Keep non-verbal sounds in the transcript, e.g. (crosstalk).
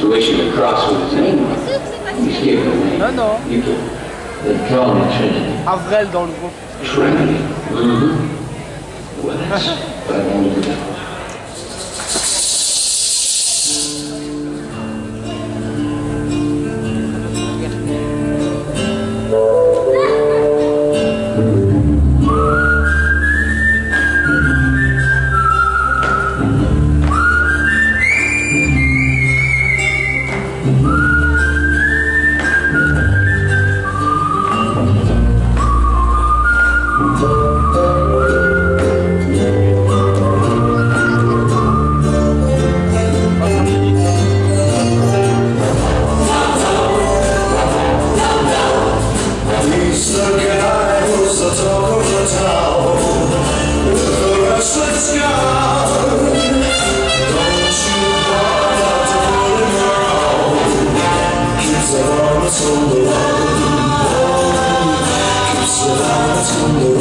to issue the cross with his name. He's given a name. Non, non. You can. They call me Trinity. Avrel dans le groupe. Trinity. Mm-hmm. Well, that's (laughs) what I wanted to know. 生。